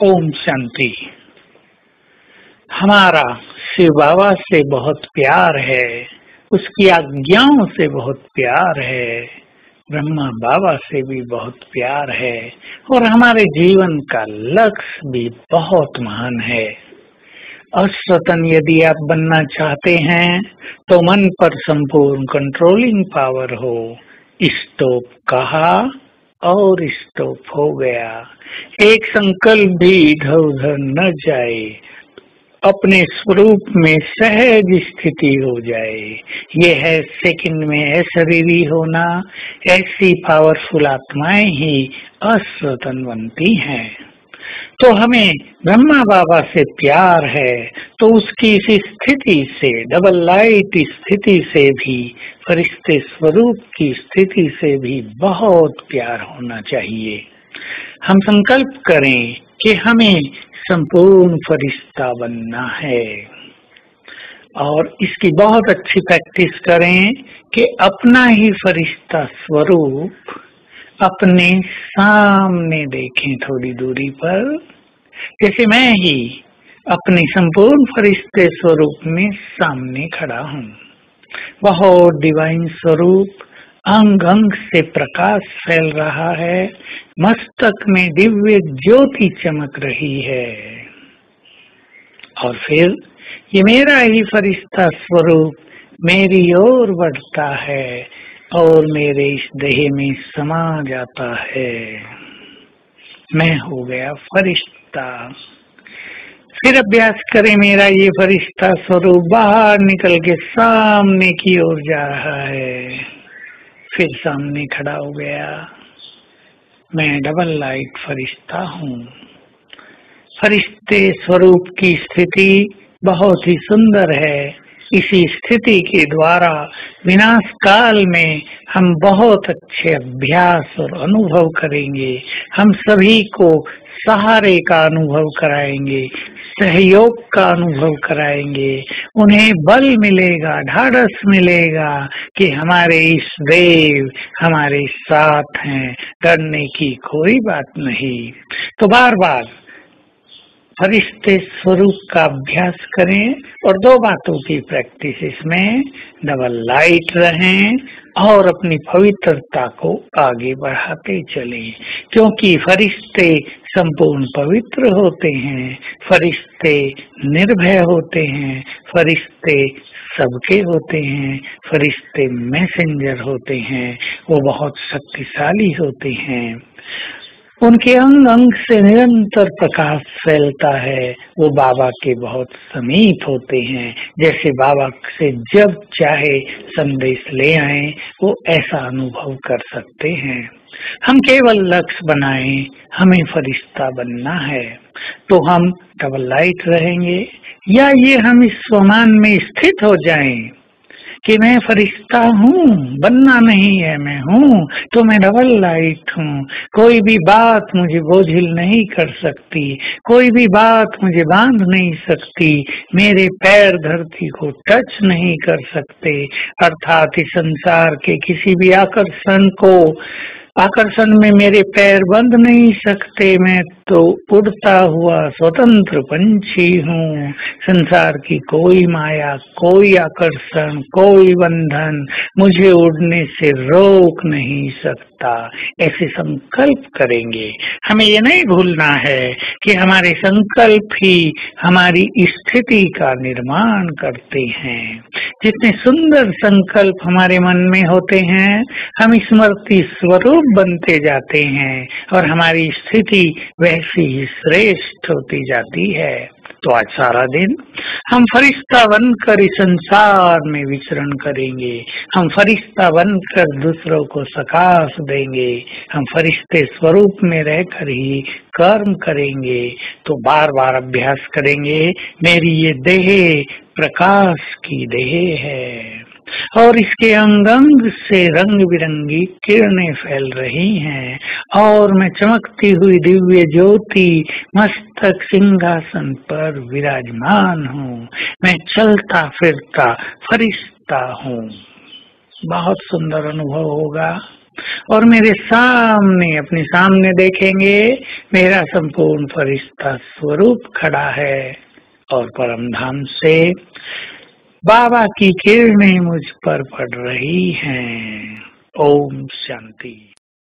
ओम शांति। हमारा शिव बाबा से बहुत प्यार है, उसकी आज्ञाओं से बहुत प्यार है, ब्रह्मा बाबा से भी बहुत प्यार है, और हमारे जीवन का लक्ष्य भी बहुत महान है। अश्वतन यदि आप बनना चाहते हैं तो मन पर संपूर्ण कंट्रोलिंग पावर हो। स्टॉप कहा और स्टॉप हो गया। एक संकल्प भी इधर उधर न जाए, अपने स्वरूप में सहज स्थिति हो जाए। ये है सेकंड में शरीरी होना, ऐसी पावरफुल आत्माएँ ही अस्वतन बनती हैं। तो हमें ब्रह्मा बाबा से प्यार है तो उसकी इस स्थिति से डबल लाइट स्थिति से भी, फरिश्ते स्वरूप की स्थिति से भी बहुत प्यार होना चाहिए। हम संकल्प करें कि हमें संपूर्ण फरिश्ता बनना है। और इसकी बहुत अच्छी प्रैक्टिस करें कि अपना ही फरिश्ता स्वरूप अपने सामने देखें थोड़ी दूरी पर। जैसे मैं ही अपने संपूर्ण फरिश्ते स्वरूप में सामने खड़ा हूँ। बहुत डिवाइन स्वरूप अंग अंग से प्रकाश फैल रहा है। मस्तक में दिव्य ज्योति चमक रही है। और फिर ये मेरा ही फरिश्ता स्वरूप मेरी ओर बढ़ता है और मेरे इस देह में समा जाता है। मैं हो गया फरिश्ता। फिर अभ्यास करें, मेरा ये फरिश्ता स्वरूप बाहर निकल के सामने की ओर जा रहा है। फिर सामने खड़ा हो गया। मैं डबल लाइट फरिश्ता हूँ। फरिश्ते स्वरूप की स्थिति बहुत ही सुंदर है। इसी स्थिति के द्वारा विनाश काल में हम बहुत अच्छे अभ्यास और अनुभव करेंगे। हम सभी को सहारे का अनुभव कराएँगे, सहयोग का अनुभव कराएँगे। उन्हें बल मिलेगा, ढाढ़स मिलेगा कि हमारे इस देव, हमारे साथ हैं। डरने की कोई बात नहीं। तो बार बार फरिश्ते स्वरूप का अभ्यास करें और दो बातों की प्रैक्टिस इसमें। डबल लाइट रहें और अपनी पवित्रता को आगे बढ़ाते चले, क्योंकि फरिश्ते संपूर्ण पवित्र होते हैं, फरिश्ते निर्भय होते हैं, फरिश्ते सबके होते हैं, फरिश्ते मैसेंजर होते हैं, वो बहुत शक्तिशाली होते हैं। उनके अंग अंग से निरंतर प्रकाश फैलता है। वो बाबा के बहुत समीप होते हैं। जैसे बाबा से जब चाहे संदेश ले आए, वो ऐसा अनुभव कर सकते हैं। हम केवल लक्ष्य बनाए, हमें फरिश्ता बनना है। तो हम डबल लाइट रहेंगे या ये हम इस स्वमान में स्थित हो जाएँ? कि मैं फरिश्ता हूँ, बनना नहीं है मैं हूँ तो मैं डबल लाइट हूँ। कोई भी बात मुझे बोझिल नहीं कर सकती, कोई भी बात मुझे बाँध नहीं सकती, मेरे पैर धरती को टच नहीं कर सकते। अर्थात इस संसार के किसी भी आकर्षण को, आकर्षण में मेरे पैर बंध नहीं सकते, मैं तो उड़ता हुआ स्वतंत्र पंछी हूँ। संसार की कोई माया, कोई आकर्षण, कोई बंधन मुझे उड़ने से रोक नहीं सकता। ऐसे संकल्प करेंगे। हमें ये नहीं भूलना है कि हमारे संकल्प ही हमारी स्थिति का निर्माण करते हैं। जितने सुंदर संकल्प हमारे मन में होते हैं, हम स्मृति स्वरूप बनते जाते हैं और हमारी स्थिति वैसी ही श्रेष्ठ होती जाती है। तो आज सारा दिन हम फरिश्ता बनकर इस संसार में विचरण करेंगे। हम फरिश्ता बनकर दूसरों को सकाश देंगे। हम फरिश्ते स्वरूप में रहकर ही कर्म करेंगे। तो बार बार अभ्यास करेंगे। मेरी ये देह प्रकाश की देह है। और इसके अंग अंग से रंग बिरंगी किरणें फैल रही हैं। और मैं चमकती हुई दिव्य ज्योति मस्तक सिंहासन पर विराजमान हूँ। मैं चलता फिरता फरिश्ता हूँ। बहुत सुंदर अनुभव होगा। और मेरे सामने, अपने सामने देखेंगे, मेरा संपूर्ण फरिश्ता स्वरूप खड़ा है। और परम धाम से बाबा की किरणें मुझ पर पड़ रही हैं। ओम शांति।